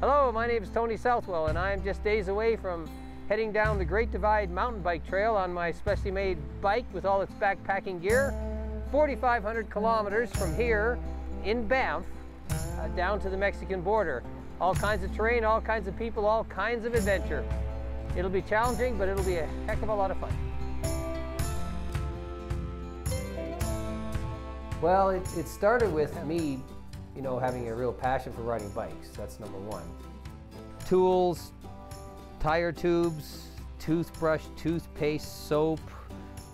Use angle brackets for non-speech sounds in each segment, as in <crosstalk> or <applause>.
Hello, my name is Tony Southwell and I'm just days away from heading down the Great Divide mountain bike trail on my specially made bike with all its backpacking gear. 4,500 kilometers from here in Banff uh, down to the Mexican border. All kinds of terrain, all kinds of people, all kinds of adventure. It'll be challenging, but it'll be a heck of a lot of fun. Well, it, it started with me, you know, having a real passion for riding bikes. That's number one. Tools, tire tubes, toothbrush, toothpaste, soap,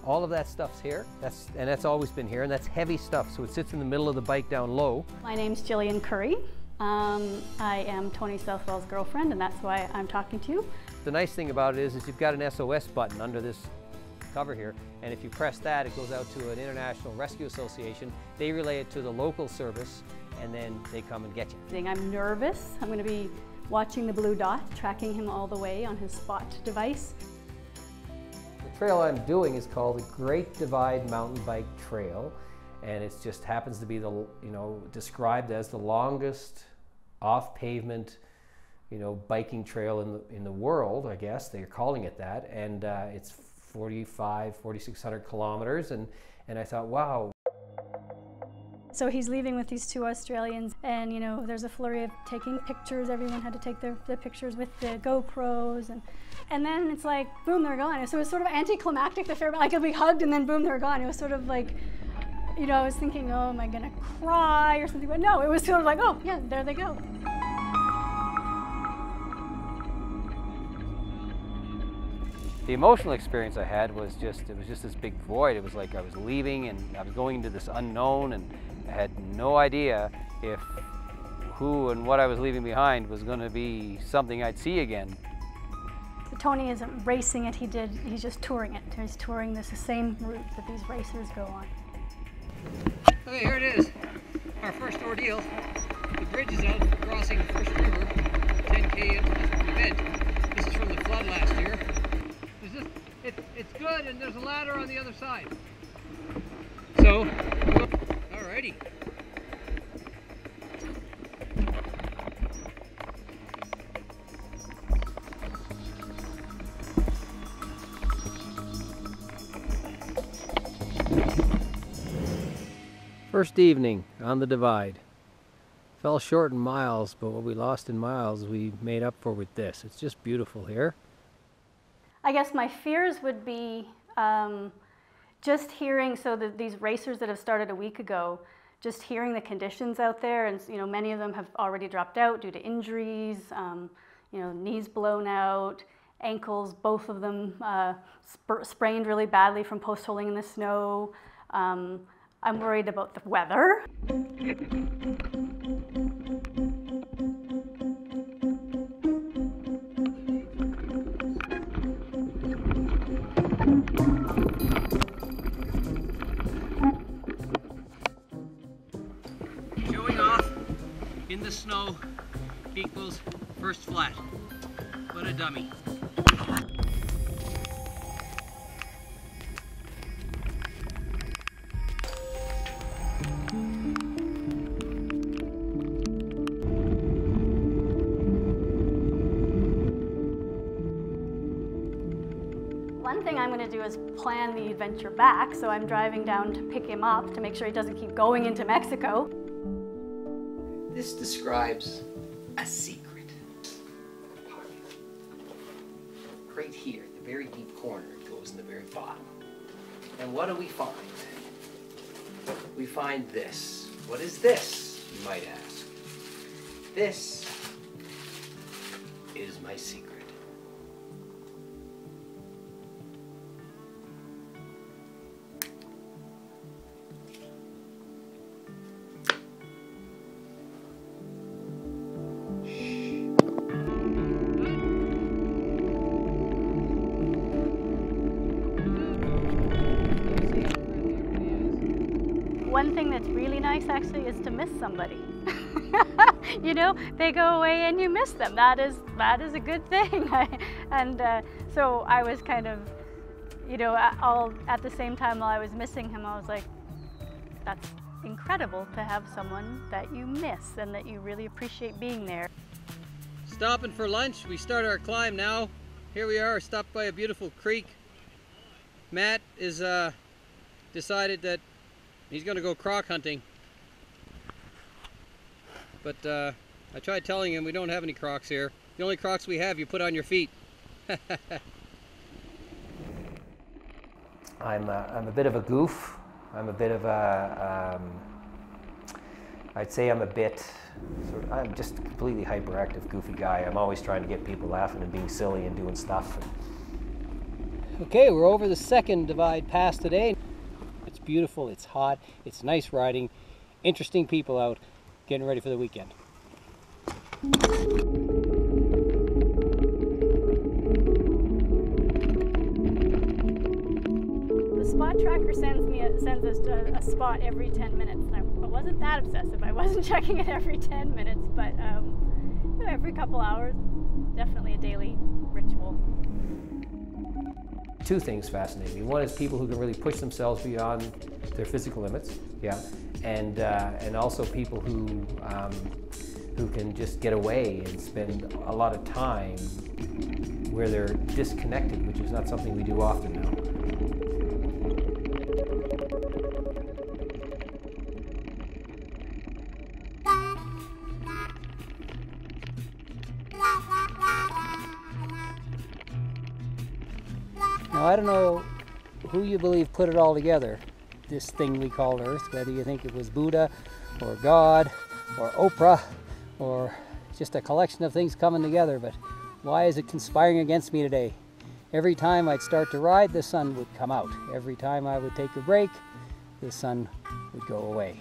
all of that stuff's here. That's, and that's always been here, and that's heavy stuff, so it sits in the middle of the bike down low. My name's Jillian Curry. Um, I am Tony Southwell's girlfriend, and that's why I'm talking to you. The nice thing about it is, is you've got an SOS button under this cover here, and if you press that, it goes out to an International Rescue Association. They relay it to the local service, and then they come and get you. I'm nervous. I'm going to be watching the blue dot, tracking him all the way on his spot device. The trail I'm doing is called the Great Divide Mountain Bike Trail, and it just happens to be the, you know, described as the longest off pavement you know, biking trail in the, in the world, I guess they're calling it that. And uh, it's 45, 4,600 kilometers. And, and I thought, wow. So he's leaving with these two Australians and you know, there's a flurry of taking pictures. Everyone had to take their, their pictures with the GoPros and and then it's like, boom, they're gone. So it was sort of anticlimactic, the fair, like we hugged and then boom, they're gone. It was sort of like, you know, I was thinking, oh, am I gonna cry or something? But no, it was sort of like, oh, yeah, there they go. the emotional experience I had was just, it was just this big void. It was like I was leaving and I was going into this unknown and had no idea if who and what I was leaving behind was going to be something I'd see again. Tony isn't racing it, he did, he's just touring it. He's touring this the same route that these racers go on. Okay, here it is. Our first ordeal. The bridge is out crossing the first river, 10k into the event. This is from the flood last year. This, It, it's good, and there's a ladder on the other side. First evening on the divide. Fell short in miles, but what we lost in miles we made up for with this. It's just beautiful here. I guess my fears would be um, just hearing, so the, these racers that have started a week ago, just hearing the conditions out there, and you know, many of them have already dropped out due to injuries, um, you know, knees blown out, ankles, both of them uh, sp sprained really badly from post holing in the snow. Um, I'm worried about the weather. Showing off in the snow equals first flat. What a dummy. Thing I'm going to do is plan the adventure back, so I'm driving down to pick him up to make sure he doesn't keep going into Mexico. This describes a secret. Right here, the very deep corner, it goes in the very bottom. And what do we find? We find this. What is this, you might ask? This is my secret. One thing that's really nice actually is to miss somebody. <laughs> you know, they go away and you miss them. That is that is a good thing. <laughs> and uh, so I was kind of, you know, all at the same time while I was missing him, I was like, that's incredible to have someone that you miss and that you really appreciate being there. Stopping for lunch. We start our climb now. Here we are, stopped by a beautiful creek. Matt is uh, decided that he's going to go croc hunting. But uh, I tried telling him we don't have any crocs here. The only crocs we have you put on your feet. <laughs> I'm, a, I'm a bit of a goof. I'm a bit of a, um, I'd say I'm a bit, sort of, I'm just a completely hyperactive, goofy guy. I'm always trying to get people laughing and being silly and doing stuff. Okay, we're over the second divide pass today. It's beautiful, it's hot, it's nice riding, interesting people out, getting ready for the weekend. The spot tracker sends me a, sends us a, a spot every 10 minutes. I wasn't that obsessive. I wasn't <laughs> checking it every 10 minutes, but um, you know, every couple hours, definitely a daily ritual. Two things fascinate me. One is people who can really push themselves beyond their physical limits, yeah, and uh, and also people who um, who can just get away and spend a lot of time where they're disconnected, which is not something we do often now. Now, I don't know who you believe put it all together, this thing we call Earth, whether you think it was Buddha or God or Oprah or just a collection of things coming together, but why is it conspiring against me today? Every time I'd start to ride, the sun would come out. Every time I would take a break, the sun would go away.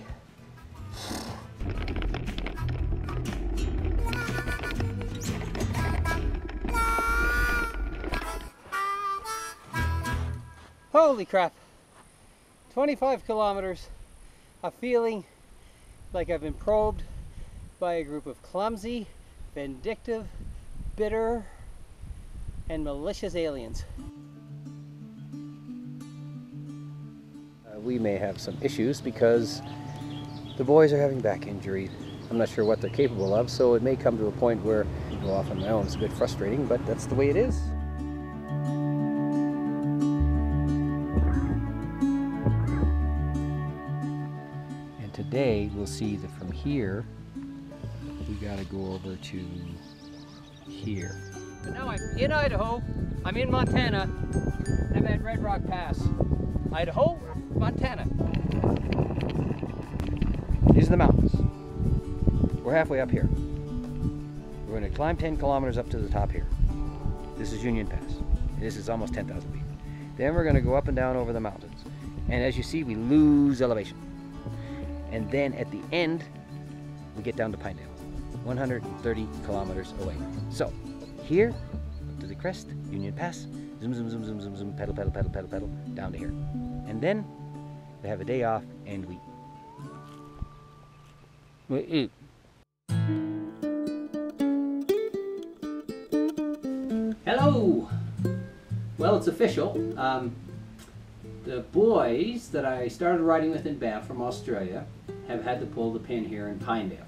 Holy crap! 25 kilometers of feeling like I've been probed by a group of clumsy, vindictive, bitter, and malicious aliens. Uh, we may have some issues because the boys are having back injury. I'm not sure what they're capable of, so it may come to a point where I go off on my own. It's a bit frustrating, but that's the way it is. Today we'll see that from here we got to go over to here. But now I'm in Idaho. I'm in Montana. I'm at Red Rock Pass. Idaho, Montana. These are the mountains. We're halfway up here. We're going to climb 10 kilometers up to the top here. This is Union Pass. This is almost 10,000 feet. Then we're going to go up and down over the mountains. And as you see, we lose elevation. And then at the end, we get down to Pinedale. 130 kilometers away. So, here, up to the crest, Union Pass, zoom, zoom, zoom, zoom, zoom, zoom, pedal, pedal, pedal, pedal, pedal, down to here. And then, we have a day off and we, we eat. Hello! Well, it's official. Um, the boys that I started riding with in Banff from Australia have had to pull the pin here in Pinedale.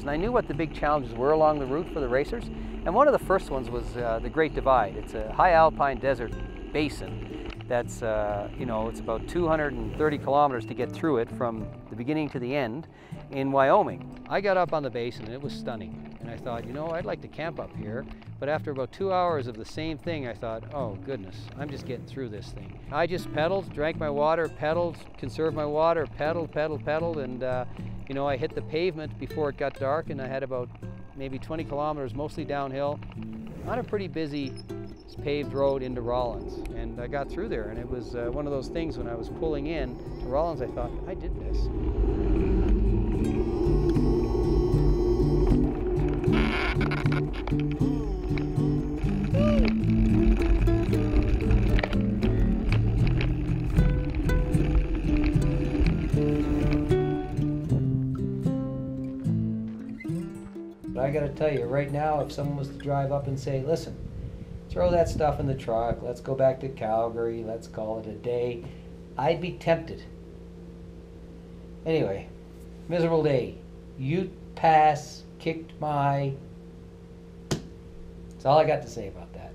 And I knew what the big challenges were along the route for the racers. And one of the first ones was uh, the Great Divide. It's a high alpine desert basin that's, uh, you know, it's about 230 kilometers to get through it from the beginning to the end in Wyoming. I got up on the basin and it was stunning. Thought, you know, I'd like to camp up here. But after about two hours of the same thing, I thought, oh goodness, I'm just getting through this thing. I just pedaled, drank my water, pedaled, conserved my water, pedaled, pedaled, pedaled, and uh, you know, I hit the pavement before it got dark, and I had about maybe 20 kilometers, mostly downhill, on a pretty busy paved road into Rawlins. And I got through there, and it was uh, one of those things when I was pulling in to Rawlins, I thought, I did this. I got to tell you, right now, if someone was to drive up and say, listen, throw that stuff in the truck, let's go back to Calgary, let's call it a day. I'd be tempted. Anyway, miserable day. Ute pass kicked my. That's all I got to say about that.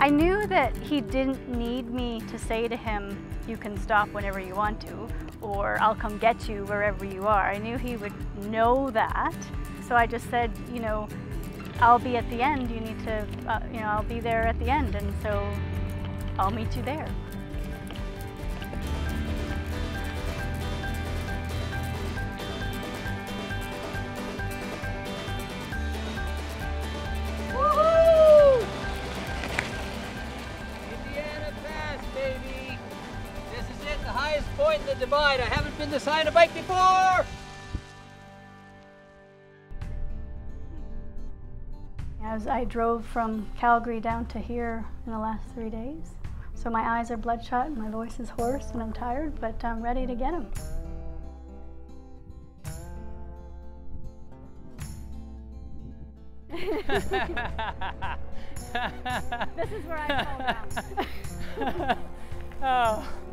I knew that he didn't need me to say to him, you can stop whenever you want to, or I'll come get you wherever you are. I knew he would know that. So I just said, you know, I'll be at the end. You need to, uh, you know, I'll be there at the end. And so I'll meet you there. Highest point in the divide. I haven't been this high on a bike before! As I drove from Calgary down to here in the last three days. So my eyes are bloodshot and my voice is hoarse and I'm tired, but I'm ready to get him. <laughs> This is where I fall down. <laughs> oh.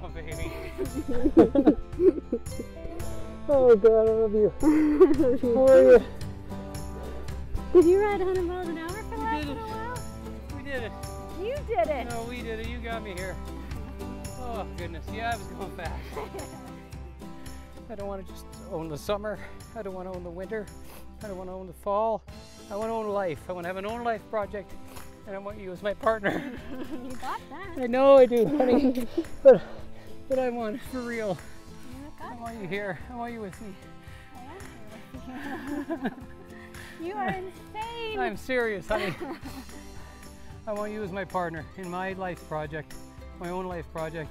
Oh, baby. <laughs> oh, God, I love you. How are you? Did you ride 100 miles an hour for the last did it. little while? We did it. You did it. No, we did it. You got me here. Oh, goodness. Yeah, I was going fast. <laughs> I don't want to just own the summer. I don't want to own the winter. I don't want to own the fall. I want to own life. I want to have an own life project. And I want you as my partner. <laughs> you got that. I know I do, honey. but, but I want for real. I want you here. I want you with me. I am here with you. you are insane. I'm serious, honey. I want you as my partner in my life project, my own life project.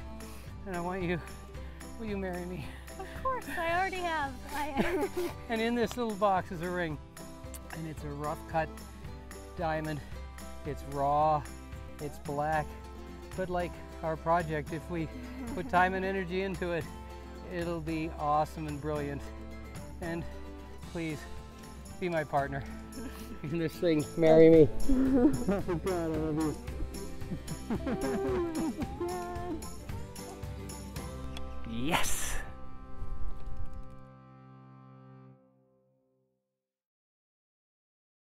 And I want you, will you marry me? Of course, I already have. I <laughs> And in this little box is a ring. And it's a rough cut diamond. It's raw, it's black. But like our project, if we put time and energy into it, it'll be awesome and brilliant. And please, be my partner in this thing. Marry me. oh <laughs> <laughs> God, I love you. <laughs>